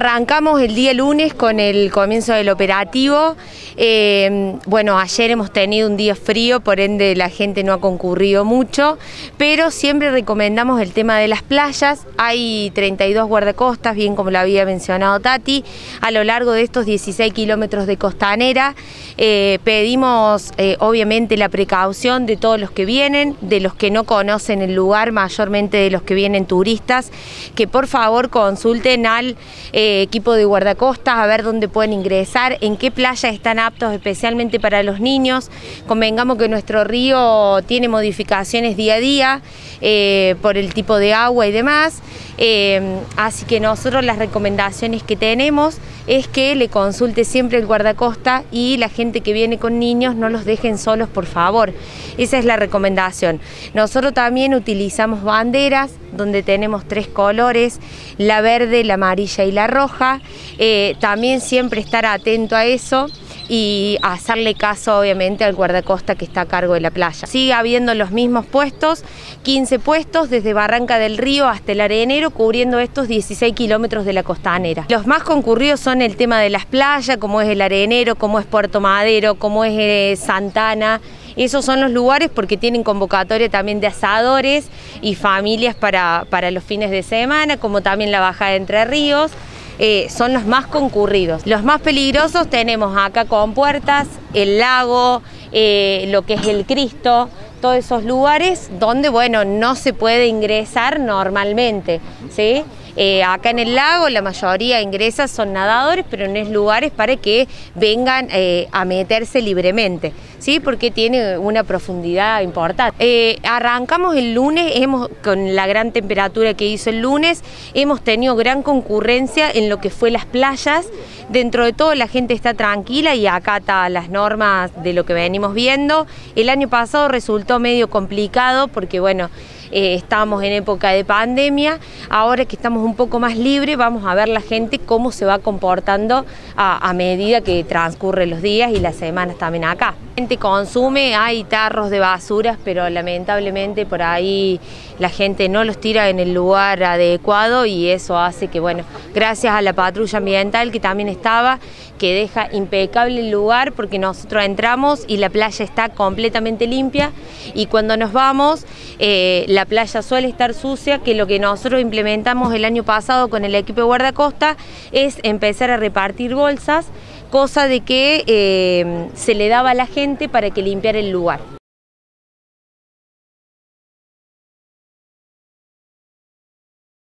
Arrancamos el día lunes con el comienzo del operativo. Eh, bueno, ayer hemos tenido un día frío, por ende la gente no ha concurrido mucho, pero siempre recomendamos el tema de las playas. Hay 32 guardacostas, bien como lo había mencionado Tati, a lo largo de estos 16 kilómetros de costanera. Eh, pedimos eh, obviamente la precaución de todos los que vienen, de los que no conocen el lugar, mayormente de los que vienen turistas, que por favor consulten al eh, equipo de guardacostas, a ver dónde pueden ingresar, en qué playa están aptos especialmente para los niños. Convengamos que nuestro río tiene modificaciones día a día eh, por el tipo de agua y demás, eh, así que nosotros las recomendaciones que tenemos es que le consulte siempre el guardacosta y la gente que viene con niños no los dejen solos, por favor. Esa es la recomendación. Nosotros también utilizamos banderas donde tenemos tres colores, la verde, la amarilla y la roja. Eh, también siempre estar atento a eso y hacerle caso obviamente al guardacosta que está a cargo de la playa. Sigue habiendo los mismos puestos, 15 puestos desde Barranca del Río hasta el Arenero, cubriendo estos 16 kilómetros de la costanera. Los más concurridos son el tema de las playas, como es el Arenero, como es Puerto Madero, como es eh, Santana, esos son los lugares porque tienen convocatoria también de asadores y familias para, para los fines de semana, como también la Baja de Entre Ríos. Eh, son los más concurridos. Los más peligrosos tenemos acá con puertas, el lago, eh, lo que es el Cristo, todos esos lugares donde, bueno, no se puede ingresar normalmente, ¿sí? Eh, acá en el lago la mayoría ingresa son nadadores, pero no es lugares para que vengan eh, a meterse libremente, ¿sí? porque tiene una profundidad importante. Eh, arrancamos el lunes, hemos, con la gran temperatura que hizo el lunes, hemos tenido gran concurrencia en lo que fue las playas, dentro de todo la gente está tranquila y acata las normas de lo que venimos viendo. El año pasado resultó medio complicado porque bueno, eh, estábamos en época de pandemia, ahora que estamos un poco más libres vamos a ver la gente cómo se va comportando a, medida que transcurren los días y las semanas también acá. La gente consume, hay tarros de basuras, pero lamentablemente por ahí la gente no los tira en el lugar adecuado y eso hace que, bueno, gracias a la patrulla ambiental que también estaba, que deja impecable el lugar porque nosotros entramos y la playa está completamente limpia y cuando nos vamos eh, la playa suele estar sucia, que lo que nosotros implementamos el año pasado con el equipo de guardacosta es empezar a repartir bolsas, cosa de que eh, se le daba a la gente para que limpiara el lugar.